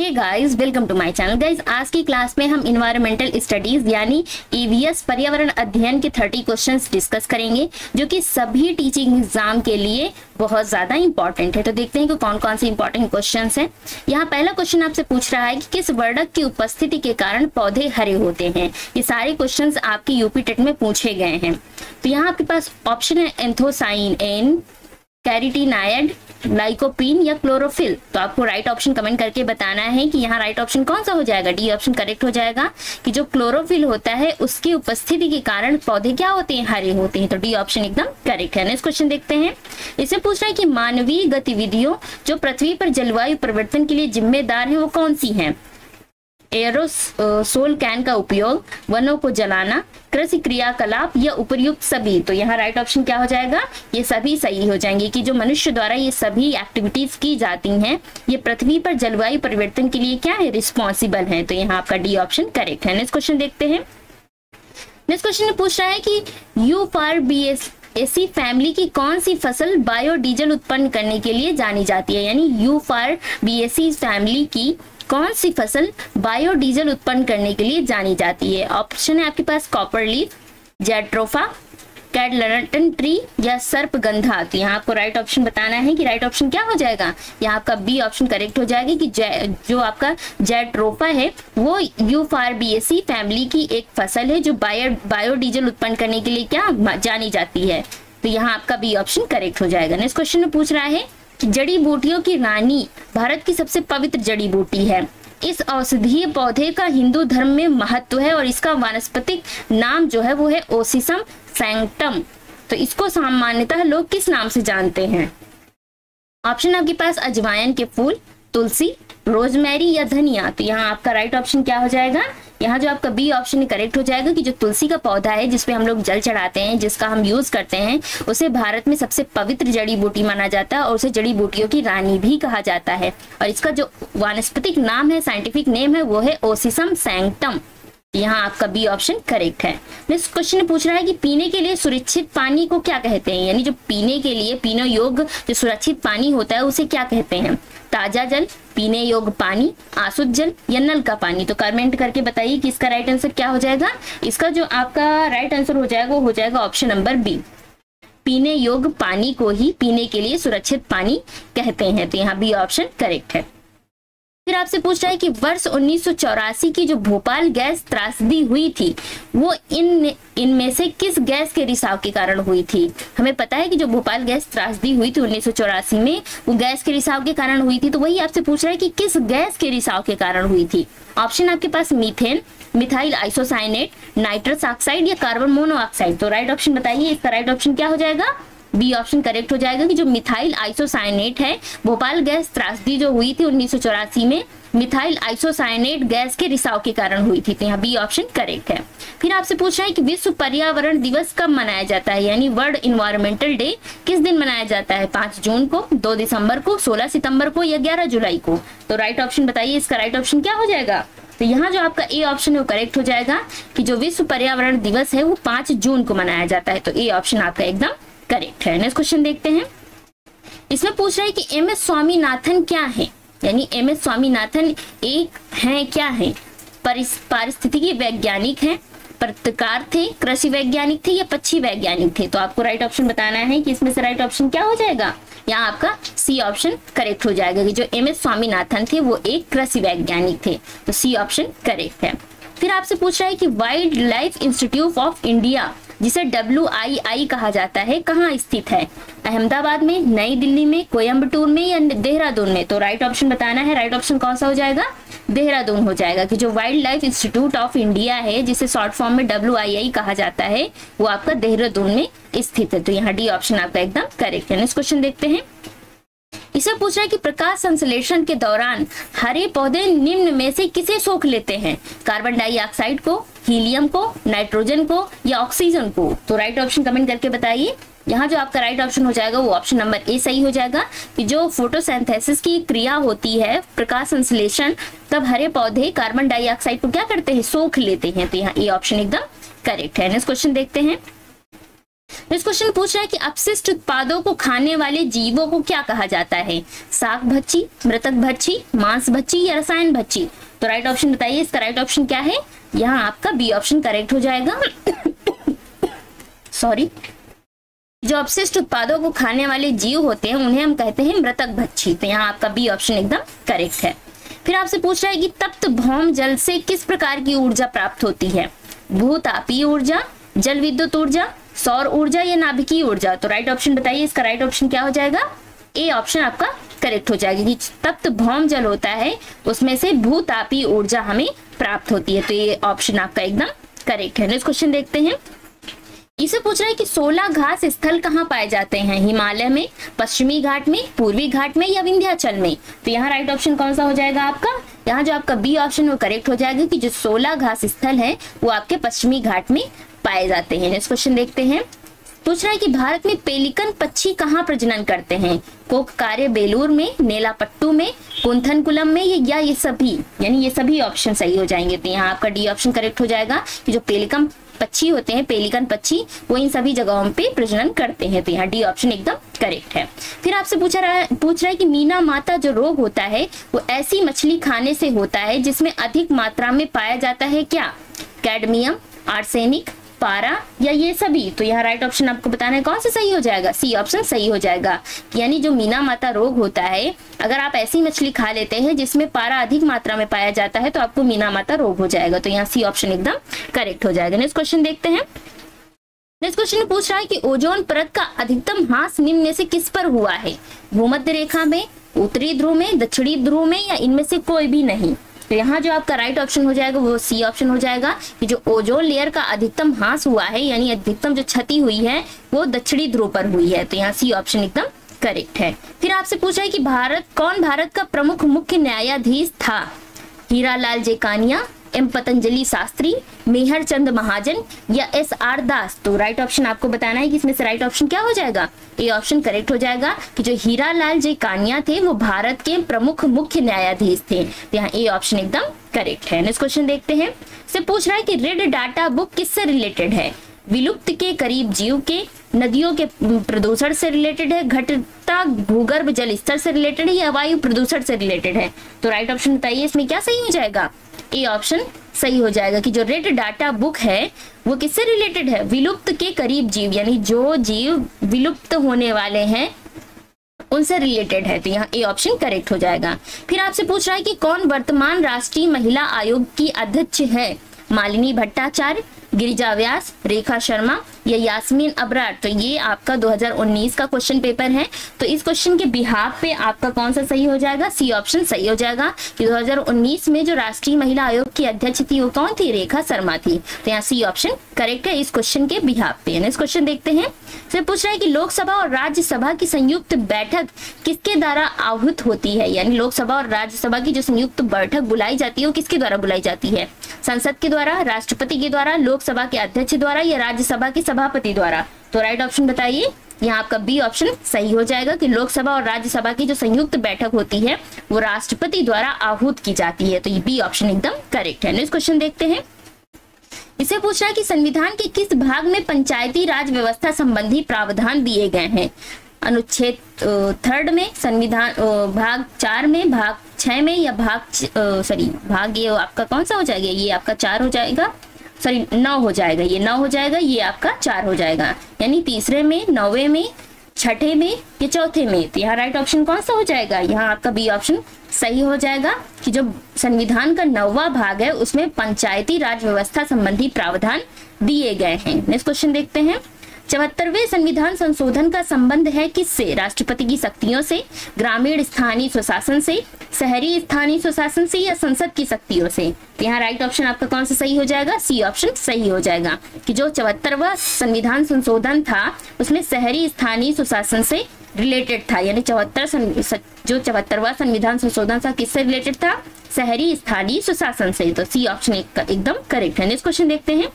Guys welcome to my channel guys आज की class में हम इन्वायरमेंटल स्टडीज़ यानी ईवीएस पर्यावरण अध्ययन के 30 क्वेश्चंस डिस्कस करेंगे, जो कि सभी टीचिंग एग्ज़ाम के लिए बहुत ज़्यादा इंपॉर्टेंट है। तो देखते हैं कि कौन कौन से इंपॉर्टेंट क्वेश्चंस हैं। यहाँ पहला क्वेश्चन आपसे पूछ रहा है कि किस वर्डक की उपस्थिति के कारण पौधे हरे होते हैं? ये सारे क्वेश्चन आपके यूपी टेट में पूछे गए हैं। तो यहाँ आपके पास ऑप्शन है एंथोसाइन एन कैरिटीनायड लाइकोपिन या क्लोरोफिल तो आपको राइट ऑप्शन कमेंट करके बताना है कि यहाँ राइट ऑप्शन कौन सा हो जाएगा? डी ऑप्शन करेक्ट हो जाएगा कि जो क्लोरोफिल होता है, उसकी उपस्थिति के कारण पौधे क्या होते हैं? हरे होते हैं। तो डी ऑप्शन एकदम करेक्ट है। नेक्स्ट क्वेश्चन देखते हैं। इसे पूछ रहा है कि मानवीय गतिविधियों जो पृथ्वी पर जलवायु परिवर्तन के लिए जिम्मेदार है, वो कौन सी है? एरोसोल कैन का उपयोग, वनों को जलाना, कृषि क्रियाकलाप या उपयुक्त सभी। तो यहाँ राइट ऑप्शन क्या हो जाएगा? ये सभी सही हो जाएँगे कि जो मनुष्य द्वारा ये सभी एक्टिविटीज़ की जाती हैं, ये पृथ्वी पर जलवायु परिवर्तन के लिए क्या है? रिस्पॉन्सिबल है। तो यहाँ आपका डी ऑप्शन करेक्ट है। नेक्स्ट क्वेश्चन देखते हैं। नेक्स्ट क्वेश्चन में पूछ रहा है कि यू फार बी एस ऐसी फैमिली की कौन सी फ़सल बायोडीजल उत्पन्न करने के लिए जानी जाती है? यानी यू फार बीएससी फैमिली की कौन सी फ़सल बायोडीजल उत्पन्न करने के लिए जानी जाती है? ऑप्शन है आपके पास कॉपर लीफ जेट्रोफा कैडलटन ट्री या सर्प गंधा। तो यहाँ आपको राइट ऑप्शन बताना है कि राइट ऑप्शन क्या हो जाएगा? यहाँ आपका बी ऑप्शन करेक्ट हो जाएगा कि जो आपका जेट्रोफा है, वो यू फार बी फैमिली की एक फ़सल है जो बायो बायोडीजल उत्पन्न करने के लिए क्या जानी जाती है। तो यहाँ आपका बी ऑप्शन करेक्ट हो जाएगा। नेक्स्ट क्वेश्चन में पूछ रहा है कि जड़ी बूटियों की रानी भारत की सबसे पवित्र जड़ी बूटी है। इस औषधीय पौधे का हिंदू धर्म में महत्व है और इसका वानस्पतिक नाम जो है वो है ओसिसम सैंक्टम तो इसको सामान्यतः लोग किस नाम से जानते हैं? ऑप्शन आपके पास अजवायन के फूल, तुलसी, रोजमेरी या धनिया। तो यहाँ आपका राइट ऑप्शन क्या हो जाएगा? यहाँ जो आपका बी ऑप्शन करेक्ट हो जाएगा कि जो तुलसी का पौधा है, जिसपे हम लोग जल चढ़ाते हैं, जिसका हम यूज़ करते हैं, उसे भारत में सबसे पवित्र जड़ी बूटी माना जाता है और उसे जड़ी बूटियों की रानी भी कहा जाता है। और इसका जो वानस्पतिक नाम है साइंटिफिक नेम है, वो है ओसिसम सैंक्टम यहाँ आपका बी ऑप्शन करेक्ट है। नेक्स्ट क्वेश्चन पूछ रहा है कि पीने के लिए सुरक्षित पानी को क्या कहते हैं? यानी जो पीने के लिए, पीने योग्य जो सुरक्षित पानी होता है, उसे क्या कहते हैं? ताज़ा जल पीने योग्य पानी आसुद जल या नल का पानी। तो कमेंट करके बताइए कि इसका राइट आंसर क्या हो जाएगा। इसका जो आपका राइट आंसर हो जाएगा, वो हो जाएगा ऑप्शन नंबर बी पीने योग्य पानी को ही पीने के लिए सुरक्षित पानी कहते हैं। तो यहाँ बी ऑप्शन करेक्ट है। फिर आपसे पूछ रहा है कि वर्ष उन्नीस की जो भोपाल गैस त्रासदी हुई थी, वो इन, इनमें से किस गैस के रिसाव के कारण हुई थी? हमें पता है कि जो भोपाल गैस त्रासदी हुई थी उन्नीस में, वो गैस के रिसाव के कारण हुई थी। तो वही आपसे पूछ रहा है कि किस गैस के रिसाव के कारण हुई थी? ऑप्शन आपके पास methane, methyl isocyanate, nitrous oxide या कार्बन मोनोऑक्साइड। तो राइट ऑप्शन बताइए, इसका राइट ऑप्शन क्या हो जाएगा? बी ऑप्शन करेक्ट हो जाएगा कि जो मिथाइल आइसोसाइनेट है, भोपाल गैस त्रासदी जो हुई थी उन्नीस सौ चौरासी में, मिथाइल आइसोसाइनेट गैस के रिसाव के कारण हुई थी। तो यहाँ बी ऑप्शन करेक्ट है। फिर आपसे पूछ रहा है कि विश्व पर्यावरण दिवस कब मनाया जाता है? यानी वर्ल्ड इन्वायरमेंटल डे किस दिन मनाया जाता है? पाँच जून को, दो दिसंबर को, सोलह सितंबर को या ग्यारह जुलाई को? तो राइट ऑप्शन बताइए, इसका राइट ऑप्शन क्या हो जाएगा? तो यहाँ जो आपका ए ऑप्शन है वो करेक्ट हो जाएगा कि जो विश्व पर्यावरण दिवस है वो पाँच जून को मनाया जाता है। तो ए ऑप्शन आपका एकदम करेक्ट है नेक्स्ट क्वेश्चन देखते हैं। इसमें पूछ रहे हैं कि एम एस स्वामीनाथन क्या है? यानी एम एस स्वामीनाथन एक है क्या है? पारिस्थितिकी वैज्ञानिक है पत्रकार थे, कृषि वैज्ञानिक थे या पक्षी वैज्ञानिक थे? तो आपको राइट ऑप्शन बताना है कि इसमें से राइट ऑप्शन क्या हो जाएगा? यहाँ आपका सी ऑप्शन करेक्ट हो जाएगा कि जो एम एस स्वामीनाथन थे, वो एक कृषि वैज्ञानिक थे। तो सी ऑप्शन करेक्ट है। फिर आपसे पूछ रहा है कि wild life institute of India जिसे आई कहा जाता है, कहाँ स्थित है? अहमदाबाद में, नई दिल्ली में कोयम्बटूर में या देहरादून में? तो राइट ऑप्शन बताना है राइट ऑप्शन कौन सा हो जाएगा? देहरादून हो जाएगा कि जो wild life institute of India है, जिसे शॉर्ट फॉर्म में आई कहा जाता है, वो आपका देहरादून में स्थित है। तो यहाँ डी ऑप्शन आपका एकदम करेक्ट है। नेक्स्ट क्वेश्चन देखते हैं। इसे पूछ रहा है कि प्रकाश संश्लेषण के दौरान हरे पौधे निम्न में से किसे सोख लेते हैं? कार्बन डाइऑक्साइड को हीलियम को, नाइट्रोजन को या ऑक्सीजन को। तो राइट ऑप्शन कमेंट करके बताइए। यहाँ जो आपका राइट ऑप्शन हो जाएगा, वो ऑप्शन नंबर ए सही हो जाएगा कि जो फोटोसेंथेसिस की क्रिया होती है, प्रकाश संश्लेषण, तब हरे पौधे कार्बन डाइऑक्साइड को क्या करते हैं? सोख लेते हैं। तो यहाँ ए ऑप्शन एकदम करेक्ट है। नेक्स्ट क्वेश्चन देखते हैं। इस क्वेश्चन पूछ रहा है कि अपशिष्ट उत्पादों को खाने वाले जीवों को क्या कहा जाता है? साग भच्छी मृतक भच्छी मांस भच्छी या रसायन भच्छी तो राइट ऑप्शन बताइए, इसका राइट ऑप्शन क्या है? यहाँ आपका बी ऑप्शन करेक्ट हो जाएगा। सॉरी जो अपशिष्ट उत्पादों को खाने वाले जीव होते हैं, उन्हें हम कहते हैं मृतक भच्छी तो यहाँ आपका बी ऑप्शन एकदम करेक्ट है। फिर आपसे पूछ रहा है कि तप्त भौम जल से किस प्रकार की ऊर्जा प्राप्त होती है? भूतापीय ऊर्जा, जल विद्युत ऊर्जा सौर ऊर्जा या नाभिकीय ऊर्जा? तो राइट ऑप्शन बताइए, इसका राइट ऑप्शन क्या हो जाएगा? ए ऑप्शन आपका करेक्ट हो जाएगा, कि तप्त भौम जल होता है, उसमें से भूतापीय ऊर्जा हमें प्राप्त होती है। तो ये ऑप्शन आपका एकदम करेक्ट है। नेक्स्ट क्वेश्चन देखते हैं। इसे पूछ रहा है कि 16 घास स्थल कहाँ पाए जाते हैं? हिमालय में, पश्चिमी घाट में, पूर्वी घाट में या विंध्याचल में? तो यहाँ राइट ऑप्शन कौन सा हो जाएगा आपका? यहाँ जो आपका बी ऑप्शन वो करेक्ट हो जाएगा कि जो 16 घास स्थल है, वो आपके पश्चिमी घाट में पाए जाते हैं। नेक्स्ट क्वेश्चन देखते हैं। पूछ रहा है कि भारत में पेलिकन पक्षी कहाँ प्रजनन करते हैं? कोक कार्य बेलूर में, नेलापट्टू में, कुंथनकुलम में या ये सभी? यानी ये सभी ऑप्शन सही हो जाएँगे। तो यहाँ आपका डी ऑप्शन करेक्ट हो जाएगा कि जो पेलिकन पक्षी होते हैं, पेलिकन पक्षी, वो इन सभी जगहों पे प्रजनन करते हैं। तो यहाँ डी ऑप्शन एकदम करेक्ट है। फिर आपसे पूछा रहा है पूछ रहा है कि मीना माता जो रोग होता है, वो ऐसी मछली खाने से होता है जिसमें अधिक मात्रा में पाया जाता है क्या? कैडमियम, आर्सेनिक पारा या ये सभी? तो यहाँ राइट ऑप्शन आपको बताना है, कौन सा सही हो जाएगा? सी ऑप्शन सही हो जाएगा। यानी जो मीना माता रोग होता है, अगर आप ऐसी मछली खा लेते हैं जिसमें पारा अधिक मात्रा में पाया जाता है तो आपको मीना माता रोग हो जाएगा। तो यहाँ सी ऑप्शन एकदम करेक्ट हो जाएगा। नेक्स्ट क्वेश्चन देखते हैं। नेक्स्ट क्वेश्चन पूछ रहा है कि ओजोन परत का अधिकतम ह्रास निम्न में से किस पर हुआ है? भूमध्य रेखा में, उत्तरी ध्रुव में, दक्षिणी ध्रुव में या इनमें से कोई भी नहीं? तो यहाँ जो आपका राइट ऑप्शन हो जाएगा, वो सी ऑप्शन हो जाएगा कि जो ओजोन लेयर का अधिकतम हास हुआ है, यानी अधिकतम जो क्षति हुई है, वो दक्षिणी ध्रुव पर हुई है। तो यहाँ सी ऑप्शन एकदम करेक्ट है। फिर आपसे पूछा है कि भारत, कौन भारत का प्रमुख मुख्य न्यायाधीश था? हीरा लाल जेकानिया एम पतंजलि शास्त्री, मेहर चंद महाजन या एस आर दास। तो राइट ऑप्शन आपको बताना है कि इसमें से राइट ऑप्शन क्या हो जाएगा? ये ऑप्शन करेक्ट हो जाएगा कि जो हीरा लाल जे कानिया थे, वो भारत के प्रमुख मुख्य न्यायाधीश थे। तो यहाँ ए ऑप्शन एकदम करेक्ट है। नेक्स्ट क्वेश्चन देखते हैं। से पूछ रहा है कि रेड डाटा बुक किससे रिलेटेड है? विलुप्त के करीब जीव के, नदियों के प्रदूषण से रिलेटेड है, घटता भूगर्भ जल स्तर से रिलेटेड है या वायु प्रदूषण से रिलेटेड है? तो राइट ऑप्शन बताइए, इसमें क्या सही हो जाएगा? ए ऑप्शन सही हो जाएगा कि जो रेड डाटा बुक है, वो किससे रिलेटेड है? विलुप्त के करीब जीव, यानी जो जीव विलुप्त होने वाले हैं, उनसे रिलेटेड है। तो यहाँ ए ऑप्शन करेक्ट हो जाएगा। फिर आपसे पूछ रहा है कि कौन वर्तमान राष्ट्रीय महिला आयोग की अध्यक्ष है? मालिनी भट्टाचार्य गिरिजा व्यास रेखा शर्मा या यास्मीन अबरार। तो ये आपका 2019 का क्वेश्चन पेपर है। तो इस क्वेश्चन के बिहाफ पे आपका कौन सा सही हो जाएगा? सी ऑप्शन सही हो जाएगा। कि 2019 में जो राष्ट्रीय महिला आयोग की अध्यक्ष थी, वो कौन थी? रेखा शर्मा थी। तो यहाँ सी ऑप्शन करेक्ट है इस क्वेश्चन के बिहाफ पे। नेक्स्ट क्वेश्चन देखते हैं। फिर पूछ रहा है कि लोकसभा और राज्यसभा की संयुक्त बैठक किसके द्वारा आहूत होती है? यानी लोकसभा और राज्यसभा की जो संयुक्त बैठक बुलाई जाती है, वो किसके द्वारा बुलाई जाती है? संसद के द्वारा, राष्ट्रपति के द्वारा लोकसभा के अध्यक्ष द्वारा या राज्यसभा के सभापति द्वारा। तो राइट ऑप्शन बताइए। यहाँ आपका बी ऑप्शन सही हो जाएगा कि लोकसभा और राज्यसभा की जो संयुक्त बैठक होती है, वो राष्ट्रपति द्वारा आहूत की जाती है। तो ये बी ऑप्शन एकदम करेक्ट है। नेक्स्ट क्वेश्चन देखते हैं। इसे पूछ रहा है कि संविधान के किस भाग में पंचायती राज व्यवस्था संबंधी प्रावधान दिए गए हैं? अनुच्छेद थर्ड में संविधान भाग चार में, भाग छह में या भाग सॉरी भाग ये आपका कौन सा हो जाएगा? ये आपका चार हो जाएगा। सॉरी, नौ हो जाएगा ये, नौ हो जाएगा, ये आपका चार हो जाएगा। यानी तीसरे में, नौवे में, छठे में, या चौथे में तो यहाँ राइट ऑप्शन कौन सा हो जाएगा? यहाँ आपका बी ऑप्शन सही हो जाएगा कि जो संविधान का नौवा भाग है, उसमें पंचायती राज व्यवस्था संबंधी प्रावधान दिए गए हैं। नेक्स्ट क्वेश्चन देखते हैं। चौहत्तरवे संविधान संशोधन का संबंध है किससे? राष्ट्रपति की शक्तियों से, ग्रामीण स्थानीय स्वशासन से, शहरी स्थानीय स्वशासन से या संसद की शक्तियों से? यहाँ राइट ऑप्शन आपका कौन सा सही हो जाएगा? सी ऑप्शन सही हो जाएगा। कि जो चौहत्तरवा संविधान संशोधन था, उसमें शहरी स्थानीय स्वशासन से रिलेटेड था। यानी चौहत्तर जो चौहत्तरवा संविधान संशोधन था, किससे रिलेटेड था? शहरी स्थानीय सुशासन से। तो सी ऑप्शन एकदम करेक्ट है। नेक्स्ट क्वेश्चन देखते हैं।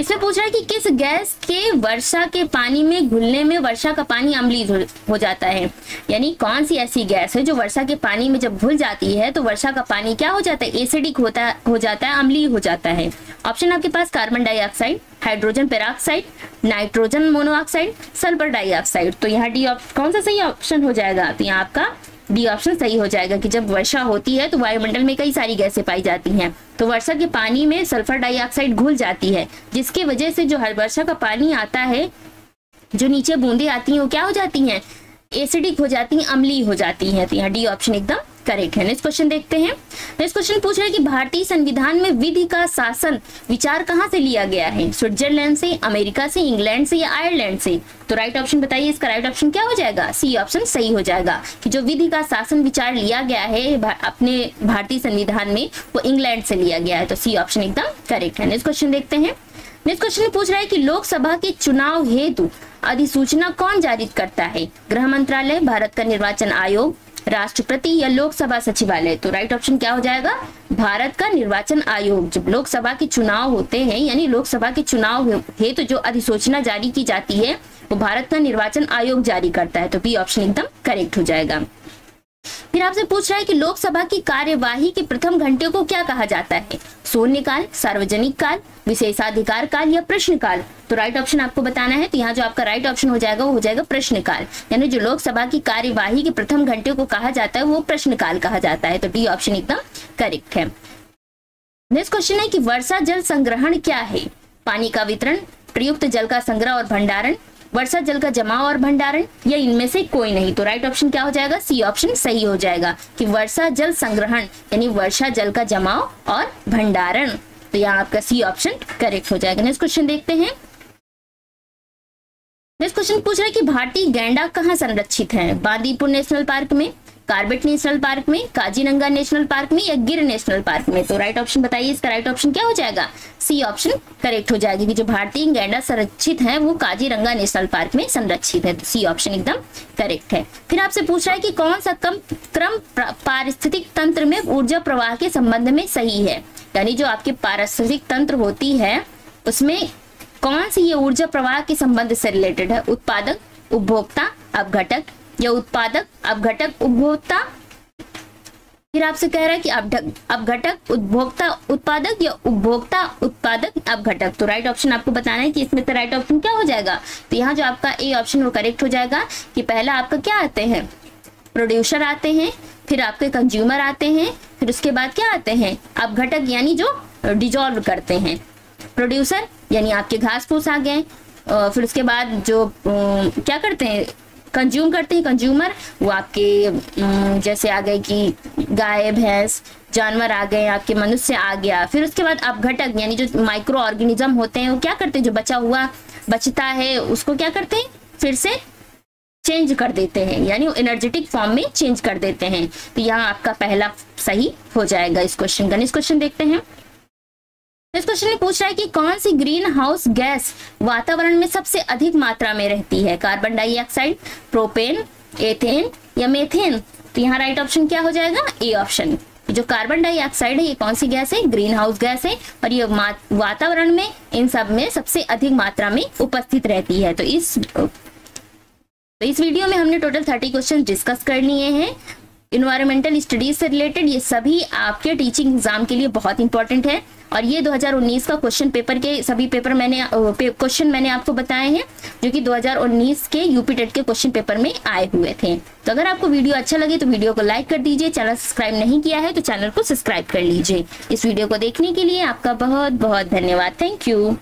इसमें पूछ रहा है कि किस गैस के वर्षा के पानी में घुलने में वर्षा का पानी अम्लीय हो जाता है? यानी कौन सी ऐसी गैस है जो वर्षा के पानी में जब घुल जाती है तो वर्षा का पानी क्या हो जाता है? एसिडिक होता, हो जाता है, अम्लीय हो जाता है। ऑप्शन आपके पास carbon dioxide hydrogen peroxide, nitrogen monoxide, sulphur dioxide. तो यहाँ डी ऑप्शन कौन सा सही ऑप्शन हो जाएगा? तो यहाँ आपका डी ऑप्शन सही हो जाएगा कि जब वर्षा होती है तो वायुमंडल में कई सारी गैसें पाई जाती हैं। तो वर्षा के पानी में सल्फ़र डाइऑक्साइड घुल जाती है, जिसकी वजह से जो हर वर्षा का पानी आता है, जो नीचे बूंदे आती हैं, वो क्या हो जाती हैं? एसिडिक हो जाती हैं, अम्लीय हो जाती हैं। तो यहाँ डी ऑप्शन एकदम करेक्ट है। नेक्स्ट क्वेश्चन देखते हैं। नेक्स्ट क्वेश्चन पूछ रहे हैं कि भारतीय संविधान में विधि का शासन विचार कहाँ से लिया गया है? स्विट्जरलैंड से, अमेरिका से, इंग्लैंड से या आयरलैंड से? तो राइट ऑप्शन बताइए, इसका राइट ऑप्शन क्या हो जाएगा? सी ऑप्शन सही हो जाएगा। कि जो विधि का शासन विचार लिया गया है अपने भारतीय संविधान में, वो इंग्लैंड से लिया गया है। तो सी ऑप्शन एकदम करेक्ट है। नेक्स्ट क्वेश्चन देखते हैं। नेक्स्ट क्वेश्चन पूछ रहा है कि लोकसभा के चुनाव हेतु अधिसूचना कौन जारी करता है? गृह मंत्रालय, भारत का निर्वाचन आयोग राष्ट्रपति या लोकसभा सचिवालय। तो राइट ऑप्शन क्या हो जाएगा? भारत का निर्वाचन आयोग। जब लोकसभा के चुनाव होते हैं, यानी लोकसभा के चुनाव हेतु जो अधिसूचना जारी की जाती है, वो भारत का निर्वाचन आयोग जारी करता है। तो बी ऑप्शन एकदम करेक्ट हो जाएगा। फिर आपसे पूछ रहा है कि लोकसभा की कार्यवाही के प्रथम घंटे को क्या कहा जाता है? शून्य काल, सार्वजनिक काल, विशेषाधिकार काल या प्रश्न काल? तो राइट ऑप्शन आपको बताना है तो यहाँ जो आपका राइट ऑप्शन हो जाएगा, वो हो जाएगा प्रश्न काल। यानी जो लोकसभा की कार्यवाही के प्रथम घंटे को कहा जाता है, वो प्रश्न काल कहा जाता है। तो डी ऑप्शन एकदम करेक्ट है। नेक्स्ट क्वेश्चन है कि वर्षा जल संग्रहण क्या है? पानी का वितरण, प्रयुक्त जल का संग्रह और भंडारण वर्षा जल का जमाव और भंडारण? या इनमें से कोई नहीं? तो राइट ऑप्शन क्या हो जाएगा? सी ऑप्शन सही हो जाएगा कि वर्षा जल संग्रहण, यानी वर्षा जल का जमाव और भंडारण। तो यहाँ आपका सी ऑप्शन करेक्ट हो जाएगा। नेक्स्ट क्वेश्चन देखते हैं। नेक्स्ट क्वेश्चन पूछ रहे है कि भारतीय गैंडा कहाँ संरक्षित है? बांदीपुर नेशनल पार्क में। कार्बेट नेशनल पार्क में, काजीरंगा नेशनल पार्क में या गिर नेशनल पार्क में? तो राइट ऑप्शन बताइए, इसका राइट ऑप्शन क्या हो जाएगा? सी ऑप्शन करेक्ट हो जाएगी कि जो भारतीय गैंडा संरक्षित है, वो काजीरंगा नेशनल पार्क में संरक्षित है। तो सी ऑप्शन एकदम करेक्ट है। फिर आपसे पूछ रहा है कि कौन सा कम, क्रम पारिस्थितिक तंत्र में ऊर्जा प्रवाह के संबंध में सही है? यानी जो आपके पारिस्थितिक तंत्र होती है, उसमें कौन सी ये ऊर्जा प्रवाह के संबंध से रिलेटेड है? उत्पादक, उपभोक्ता, अपघटक या उत्पादक अपघटक उपभोक्ता। फिर आपसे कह रहा है कि अपघटक उपभोक्ता, उत्पादक या उपभोक्ता उत्पादक अपघटक तो राइट ऑप्शन आपको बताना है कि इसमें तो राइट ऑप्शन क्या हो जाएगा? तो यहाँ जो आपका ए ऑप्शन वो करेक्ट हो जाएगा कि पहला आपका क्या आते हैं? प्रोड्यूसर आते हैं, फिर आपके कंज्यूमर आते हैं, फिर उसके बाद क्या आते हैं? अपघटक यानी जो डिजॉल्व करते हैं। प्रोड्यूसर यानी आपके घास फूस आ गए फिर उसके बाद जो क्या करते हैं? कंज्यूम करते हैं कंज्यूमर वो आपके जैसे आ गए कि गाय, भैंस, जानवर आ गए, आपके मनुष्य आ गया। फिर उसके बाद अपघटक यानी जो माइक्रो ऑर्गेनिज्म होते हैं, वो क्या करते हैं? जो बचा हुआ, बचता है, उसको क्या करते हैं? फिर से चेंज कर देते हैं। यानी एनर्जेटिक फॉर्म में चेंज कर देते हैं। तो यहाँ आपका पहला सही हो जाएगा इस क्वेश्चन का। नेक्स्ट क्वेश्चन देखते हैं। इस क्वेश्चन में पूछ रहा है कि कौन सी ग्रीन हाउस गैस वातावरण में सबसे अधिक मात्रा में रहती है? कार्बन डाइऑक्साइड, प्रोपेन, एथेन या मेथेन? तो यहाँ राइट ऑप्शन क्या हो जाएगा? ए ऑप्शन जो कार्बन डाइऑक्साइड है, ये कौन सी गैस है? ग्रीन हाउस गैस है। और ये वातावरण में, इन सब में सबसे अधिक मात्रा में उपस्थित रहती है। तो इस तो इस वीडियो में हमने टोटल थर्टी क्वेश्चन डिस्कस कर लिए हैं। इन्वायरमेंटल स्टडीज़ से रिलेटेड ये सभी आपके टीचिंग एग्ज़ाम के लिए बहुत इंपॉर्टेंट है। और ये 2019 का क्वेश्चन पेपर के सभी पेपर मैंने क्वेश्चन मैंने आपको बताए हैं, जो कि 2019 के यूपी टेट के क्वेश्चन पेपर में आए हुए थे। तो अगर आपको वीडियो अच्छा लगे तो वीडियो को लाइक कर दीजिए। चैनल सब्सक्राइब नहीं किया है तो चैनल को सब्सक्राइब कर लीजिए। इस वीडियो को देखने के लिए आपका बहुत बहुत धन्यवाद। Thank you